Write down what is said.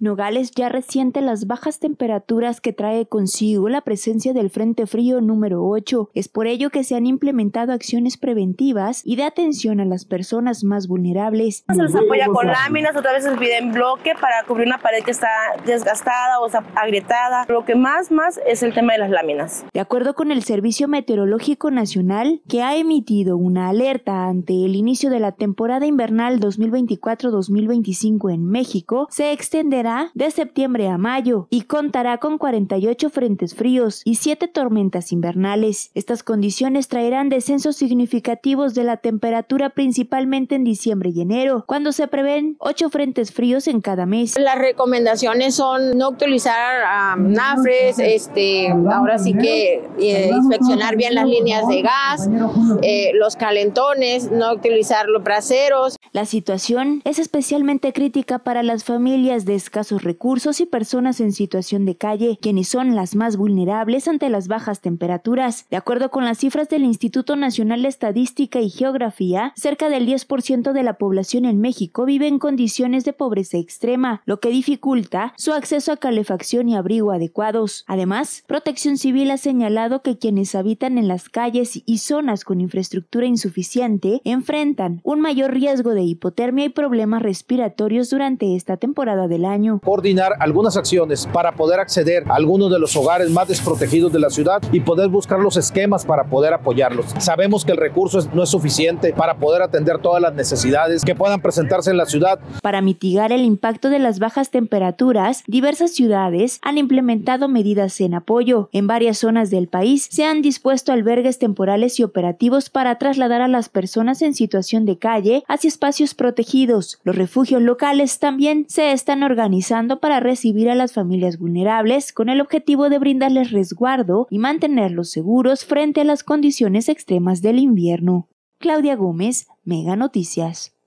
Nogales ya resiente las bajas temperaturas que trae consigo la presencia del Frente Frío número 8. Es por ello que se han implementado acciones preventivas y de atención a las personas más vulnerables. Se les apoya con láminas, otras veces piden bloque para cubrir una pared que está desgastada o está agrietada. Lo que más, más es el tema de las láminas. De acuerdo con el Servicio Meteorológico Nacional, que ha emitido una alerta ante el inicio de la temporada invernal 2024-2025 en México, se extenderá de septiembre a mayo y contará con 48 frentes fríos y 7 tormentas invernales. Estas condiciones traerán descensos significativos de la temperatura principalmente en diciembre y enero, cuando se prevén 8 frentes fríos en cada mes. Las recomendaciones son no utilizar um, nafres, este, ahora sí que eh, inspeccionar bien las líneas de gas, eh, los calentones, no utilizar los braseros. La situación es especialmente crítica para las familias de escasos recursos y personas en situación de calle, quienes son las más vulnerables ante las bajas temperaturas. De acuerdo con las cifras del Instituto Nacional de Estadística y Geografía, cerca del 10% de la población en México vive en condiciones de pobreza extrema, lo que dificulta su acceso a calefacción y abrigo adecuados. Además, Protección Civil ha señalado que quienes habitan en las calles y zonas con infraestructura insuficiente enfrentan un mayor riesgo de hipotermia y problemas respiratorios durante esta temporada del año. Coordinar algunas acciones para poder acceder a algunos de los hogares más desprotegidos de la ciudad y poder buscar los esquemas para poder apoyarlos. Sabemos que el recurso no es suficiente para poder atender todas las necesidades que puedan presentarse en la ciudad. Para mitigar el impacto de las bajas temperaturas, diversas ciudades han implementado medidas en apoyo. En varias zonas del país se han dispuesto albergues temporales y operativos para trasladar a las personas en situación de calle hacia espacios protegidos. Los refugios locales también se están organizando para recibir a las familias vulnerables con el objetivo de brindarles resguardo y mantenerlos seguros frente a las condiciones extremas del invierno. Claudia Gómez, Mega Noticias.